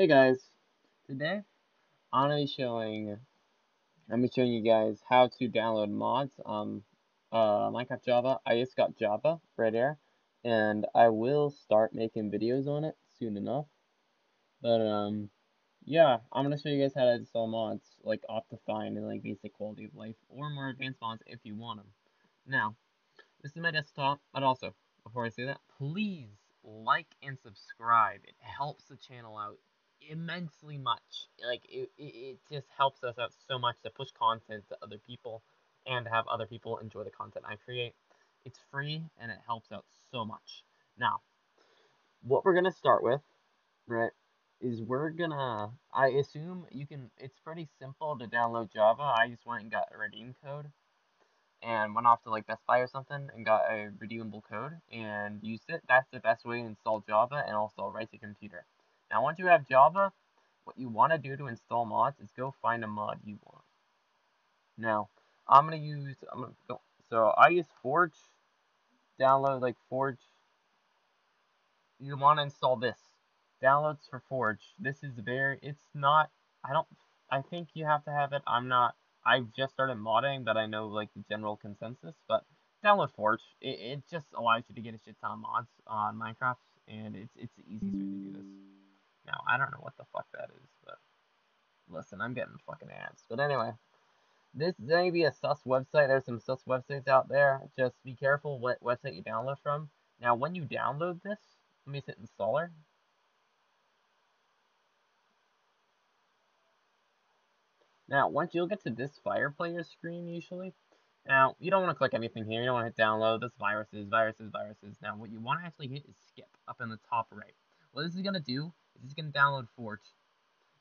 Hey guys, today I'm gonna be showing I'm be showing you guys how to download mods on uh, Minecraft Java. I just got Java right here, and I will start making videos on it soon enough. But um, yeah, I'm gonna show you guys how to install mods like Optifine and like basic quality of life or more advanced mods if you want them. Now, this is my desktop, but also before I say that, please like and subscribe. It helps the channel out immensely much. Like it, it, it just helps us out so much to push content to other people and have other people enjoy the content I create. It's free and it helps out so much. Now, what we're gonna start with, right, is we're gonna. I assume you can. It's pretty simple to download Java. I just went and got a redeem code and went off to like Best Buy or something and got a redeemable code and used it. That's the best way to install Java and also write to computer. Now, once you have Java, what you want to do to install mods is go find a mod you want. Now, I'm going to use, I'm going to go, so I use Forge, download like Forge. You want to install this. Downloads for Forge. This is very, it's not, I don't, I think you have to have it. I'm not, I've just started modding, but I know like the general consensus, but download Forge. It, it just allows you to get a shit ton of mods on Minecraft, and it's, it's the easiest way to do this. Now, I don't know what the fuck that is, but listen, I'm getting fucking ads. But anyway, this may be a sus website. There's some sus websites out there. Just be careful what website you download from. Now, when you download this, let me hit installer. Now, once you'll get to this Fire Player screen, usually. Now, you don't want to click anything here. You don't want to hit download. This viruses, viruses, viruses. Now, what you want to actually hit is skip up in the top right. What this is going to do is it's going to download Forge.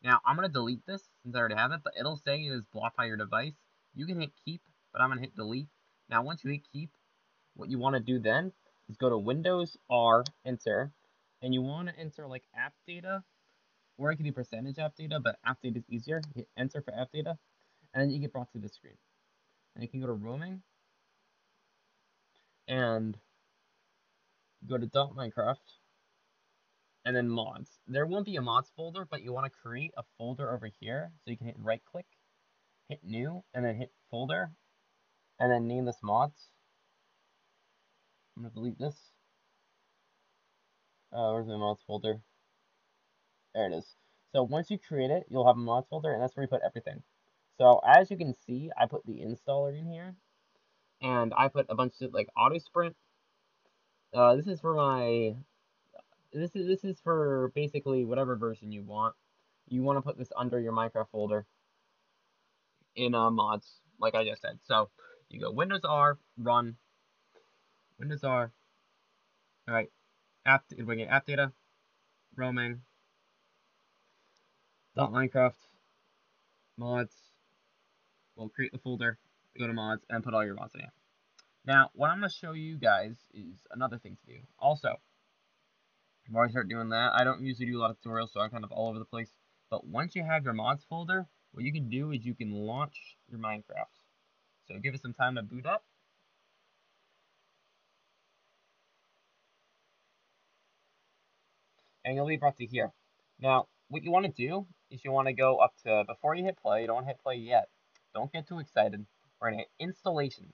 Now, I'm going to delete this since I already have it, but it'll say it is blocked by your device. You can hit keep, but I'm going to hit delete. Now, once you hit keep, what you want to do then is go to Windows R, enter, and you want to enter like app data, or it could do percentage app data, but app data is easier. Hit enter for app data, and then you get brought to this screen. And you can go to roaming, and go to dot .minecraft, and then mods. There won't be a mods folder, but you want to create a folder over here. So you can hit right click, hit new, and then hit folder, and then name this mods. I'm going to delete this. Uh, where's my mods folder? There it is. So once you create it, you'll have a mods folder, and that's where you put everything. So as you can see, I put the installer in here, and I put a bunch of like auto sprint. Uh, this is for my this is this is for basically whatever version you want. You want to put this under your Minecraft folder in uh, mods, like I just said. So you go Windows R, run, Windows R. All right, app we get app data, roaming, dot Minecraft, mods. We'll create the folder, go to mods, and put all your mods in here. Now, what I'm going to show you guys is another thing to do. Also, before I start doing that, I don't usually do a lot of tutorials, so I'm kind of all over the place. But once you have your mods folder, what you can do is you can launch your Minecraft. So give it some time to boot up. And you'll be brought to here. Now, what you want to do is you want to go up to, before you hit play, don't hit play yet. Don't get too excited. We're going to hit installations.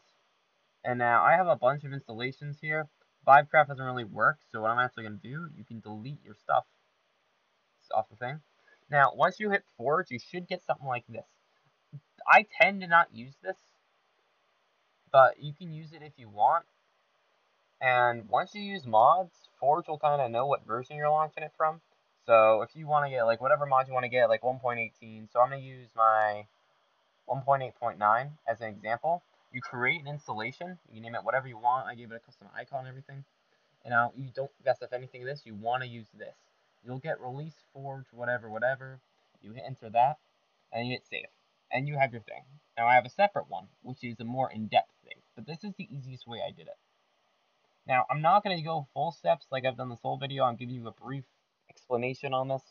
And now I have a bunch of installations here. Vivecraft doesn't really work, so what I'm actually going to do, you can delete your stuff off the thing. Now, once you hit Forge, you should get something like this. I tend to not use this, but you can use it if you want. And once you use mods, Forge will kind of know what version you're launching it from. So if you want to get, like, whatever mods you want to get, like 1.18, so I'm going to use my 1.8.9 as an example you create an installation. You name it whatever you want. I gave it a custom icon and everything. And now you don't mess up anything of this. You want to use this. You'll get release forge, whatever, whatever. You hit enter that, and you hit save. And you have your thing. Now I have a separate one, which is a more in-depth thing. But this is the easiest way I did it. Now, I'm not going to go full steps like I've done this whole video. I'm giving you a brief explanation on this.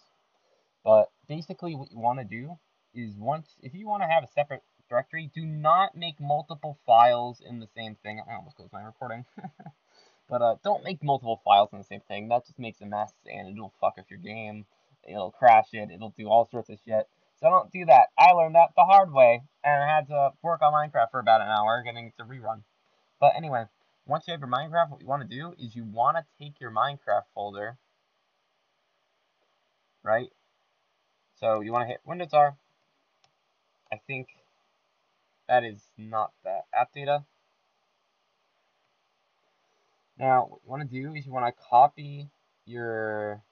But basically what you want to do is once, if you want to have a separate directory. Do not make multiple files in the same thing. I almost closed my recording. but uh, don't make multiple files in the same thing. That just makes a mess and it'll fuck up your game. it'll crash it, it'll do all sorts of shit. So don't do that. I learned that the hard way, and I had to work on Minecraft for about an hour getting it to rerun. But anyway, once you have your Minecraft, what you want to do is you want to take your Minecraft folder, right? So you want to hit Windows R. I think that is not that app data. Now, what you want to do is you want to copy your,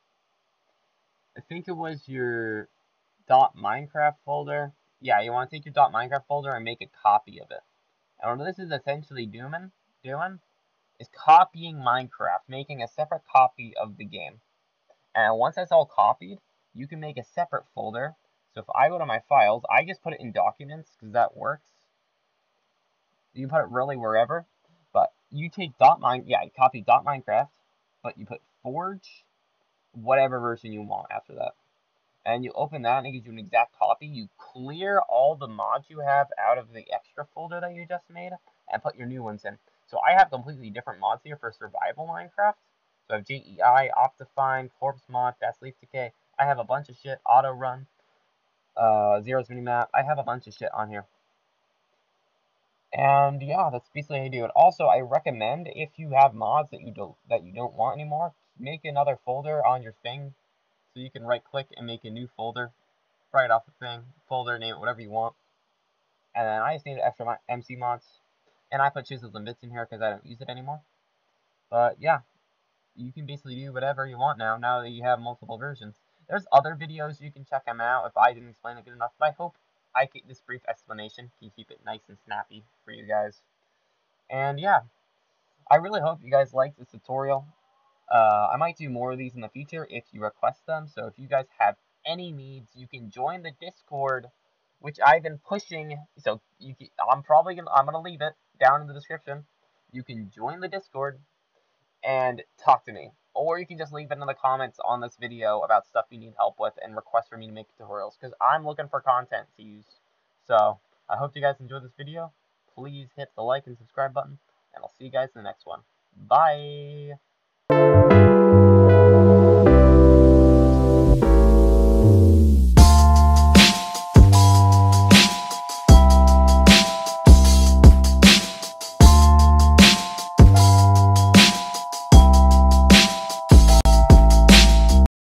I think it was your .minecraft folder. Yeah, you want to take your .minecraft folder and make a copy of it. And what this is essentially doing, doing is copying Minecraft, making a separate copy of the game. And once that's all copied, you can make a separate folder. So if I go to my files, I just put it in documents because that works. You can put it really wherever, but you take dot mine, yeah, copy dot Minecraft, but you put Forge, whatever version you want after that and you open that and it gives you an exact copy. You clear all the mods you have out of the extra folder that you just made and put your new ones in. So I have completely different mods here for survival Minecraft. So I have JEI, Optifine, Corpse Mod, Fast Leaf Decay. I have a bunch of shit, Auto Run, uh, Xaero's Minimap. I have a bunch of shit on here. And yeah, that's basically how you do it. Also, I recommend if you have mods that you don't that you don't want anymore, make another folder on your thing so you can right click and make a new folder right off the thing, folder, name it whatever you want. And then I just need extra MC mods. And I put chisels and bits in here because I don't use it anymore. But yeah, you can basically do whatever you want now, now that you have multiple versions. There's other videos, you can check them out if I didn't explain it good enough. But I hope I keep this brief explanation can keep it nice and snappy for you guys. And yeah, I really hope you guys liked this tutorial. Uh, I might do more of these in the future if you request them. So if you guys have any needs, you can join the Discord, which I've been pushing. So you can, I'm probably gonna I'm gonna leave it down in the description. You can join the Discord and talk to me, or you can just leave it in the comments on this video about stuff you need help with and request for me to make tutorials because I'm looking for content to use. So I hope you guys enjoyed this video. Please hit the like and subscribe button, and I'll see you guys in the next one. Bye.